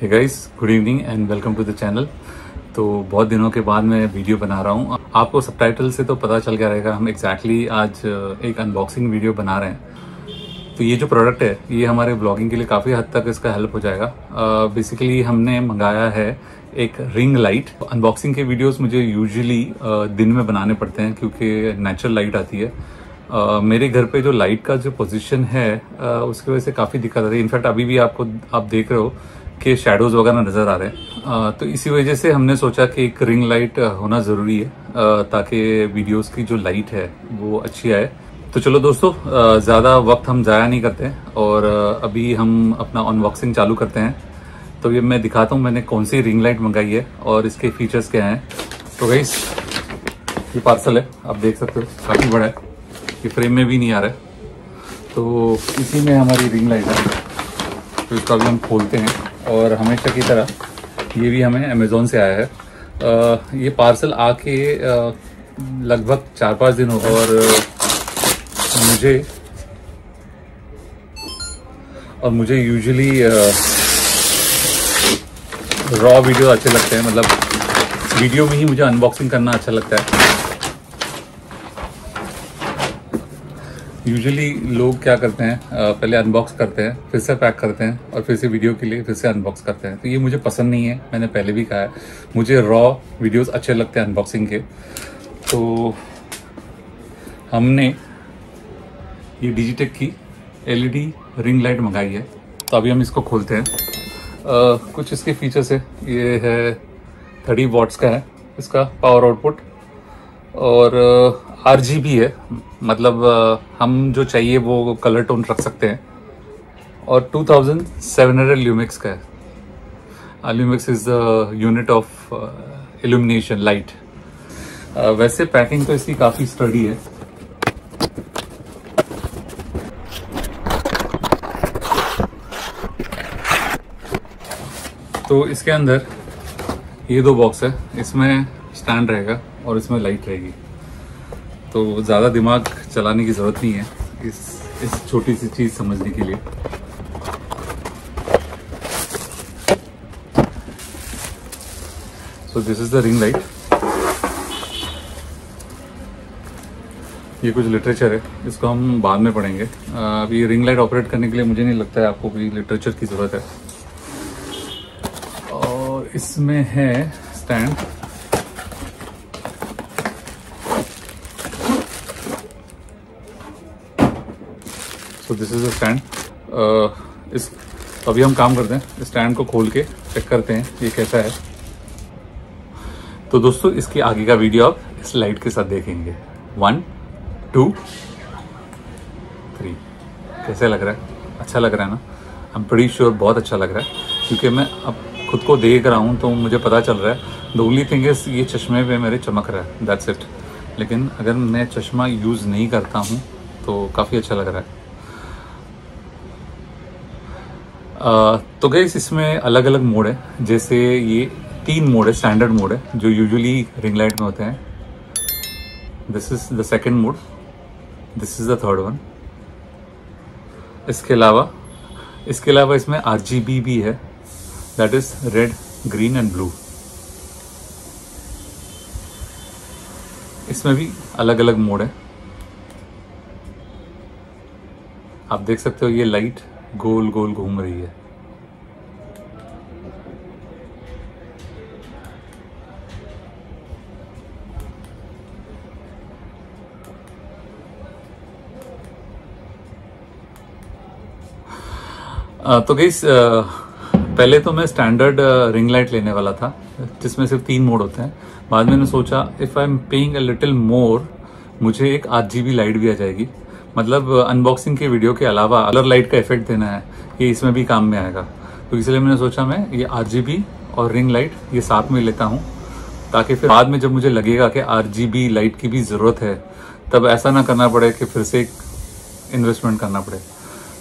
Hey guys good evening and welcome to the channel तो बहुत दिनों के बाद मैं वीडियो बना रहा हूँ। आपको सबटाइटल से तो पता चल गया रहेगा हम एग्जैक्टली exactly आज एक अनबॉक्सिंग वीडियो बना रहे हैं। तो ये जो प्रोडक्ट है ये हमारे ब्लॉगिंग के लिए काफ़ी हद तक इसका हेल्प हो जाएगा। बेसिकली uh, हमने मंगाया है एक रिंग लाइट अनबॉक्सिंग के वीडियोस मुझे यूजुअली uh, दिन में बनाने पड़ते हैं क्योंकि नेचुरल लाइट आती है। Uh, मेरे घर पे जो लाइट का जो पोजीशन है uh, उसकी वजह से काफ़ी दिक्कत आ रही है। इनफैक्ट अभी भी आपको आप देख रहे हो के शेडोज वगैरह नज़र आ रहे हैं। तो इसी वजह से हमने सोचा कि एक रिंग लाइट होना ज़रूरी है ताकि वीडियोस की जो लाइट है, वो अच्छी आए। तो चलो दोस्तों ज़्यादा वक्त हम ज़ाया नहीं करते और अभी हम अपना अनबॉक्सिंग चालू करते हैं। तो ये मैं दिखाता हूँ मैंने कौन सी रिंग लाइट मंगाई है और इसके फीचर्स क्या हैं। तो भाई ये पार्सल है, आप देख सकते हो, काफ़ी बड़ा है। ये फ्रेम में भी नहीं आ रहा है। तो इसी में हमारी रिंग लाइट है। तो इसका भी हम खोलते हैं। और हमेशा की तरह ये भी हमें अमेज़ोन से आया है। आ, ये पार्सल आके लगभग चार पाँच दिन हो और मुझे और मुझे यूजुअली रॉ वीडियो अच्छे लगते हैं। मतलब वीडियो में ही मुझे अनबॉक्सिंग करना अच्छा लगता है। यूजुअली लोग क्या करते हैं पहले अनबॉक्स करते हैं फिर से पैक करते हैं और फिर से वीडियो के लिए फिर से अनबॉक्स करते हैं। तो ये मुझे पसंद नहीं है मैंने पहले भी कहा है। मुझे रॉ वीडियोस अच्छे लगते हैं अनबॉक्सिंग के। तो हमने ये डिजिटेक की एलईडी रिंग लाइट मंगाई है। तो अभी हम इसको खोलते हैं। आ, कुछ इसके फीचर्स है। ये है थर्टी वॉट्स का है इसका पावर आउटपुट और आर जी भी है। मतलब हम जो चाहिए वो कलर टोन रख सकते हैं। और 2700 ल्यूमिक्स का है। Lumens is the unit of illumination light वैसे पैकिंग तो इसकी काफ़ी स्टडी है। तो इसके अंदर ये दो बॉक्स है। इसमें स्टैंड रहेगा। और इसमें लाइट रहेगी। तो ज़्यादा दिमाग चलाने की ज़रूरत नहीं है इस इस छोटी सी चीज़ समझने के लिए। So this is the ring light ये कुछ लिटरेचर है, इसको हम बाद में पढ़ेंगे। अभी रिंग लाइट ऑपरेट करने के लिए मुझे नहीं लगता है आपको कोई लिटरेचर की ज़रूरत है। और इसमें है stand so this is a stand इस, अभी हम काम करते हैं। स्टैंड को खोल के चेक करते हैं ये कैसा है। तो दोस्तों, इसके आगे का वीडियो आप इस लाइट के साथ देखेंगे। वन टू थ्री कैसे लग रहा है? अच्छा लग रहा है ना? आई एम बड़ी श्योर बहुत अच्छा लग रहा है, क्योंकि मैं अब खुद को देख रहा हूँ तो मुझे पता चल रहा है। द ओनली थिंग इज़ ये चश्मे पे मेरे चमक रहा है दैट्स इट लेकिन अगर मैं चश्मा यूज़ नहीं करता हूँ तो काफ़ी अच्छा लग रहा है। तो गई इसमें अलग अलग मोड है। जैसे ये तीन मोड है स्टैंडर्ड मोड है, जो यूजुअली रिंग लाइट में होते हैं। This is the second mode. This is the third one इसके अलावा इसके अलावा इसमें आरजीबी भी है। That is red green and blue इसमें भी अलग अलग मोड है। आप देख सकते हो ये लाइट गोल गोल घूम रही है। तो गई पहले तो मैं स्टैंडर्ड रिंग लाइट लेने वाला था, जिसमें सिर्फ़ तीन मोड होते हैं। बाद में मैंने सोचा if I am paying a little more मुझे एक आठ जी लाइट भी आ जाएगी। मतलब अनबॉक्सिंग के वीडियो के अलावा अलर लाइट का इफ़ेक्ट देना है, ये इसमें भी काम में आएगा। तो इसलिए मैंने सोचा मैं ये आरजीबी और रिंग लाइट ये साथ में लेता हूँ, ताकि फिर बाद में जब मुझे लगेगा कि आरजीबी लाइट की भी ज़रूरत है, तब ऐसा ना करना पड़े कि फिर से इन्वेस्टमेंट करना पड़े।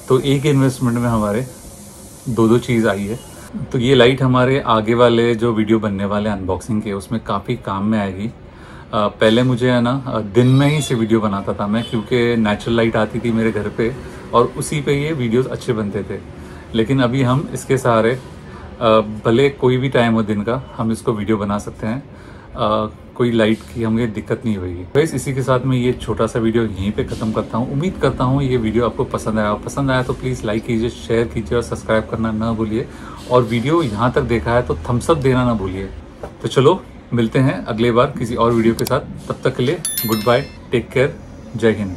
तो एक इन्वेस्टमेंट में हमारे दो दो चीज़ आई है। तो ये लाइट हमारे आगे वाले जो वीडियो बनने वाले अनबॉक्सिंग के, उसमें काफ़ी काम में आएगी। पहले मुझे है ना दिन में ही से वीडियो बनाता था मैं क्योंकि नेचुरल लाइट आती थी मेरे घर पे और उसी पे ये वीडियोस अच्छे बनते थे। लेकिन अभी हम इसके सहारे भले कोई भी टाइम हो दिन का हम इसको वीडियो बना सकते हैं। आ, कोई लाइट की हमें दिक्कत नहीं होगी वैसे इसी के साथ मैं ये छोटा सा वीडियो यहीं पे ख़त्म करता हूँ। उम्मीद करता हूँ ये वीडियो आपको पसंद आया। पसंद आया तो प्लीज़ लाइक कीजिए शेयर कीजिए और सब्सक्राइब करना ना भूलिए। और वीडियो यहाँ तक देखा है तो थम्सअप देना ना भूलिए। तो चलो मिलते हैं अगले बार किसी और वीडियो के साथ। तब तक के लिए गुड बाय टेक केयर जय हिंद।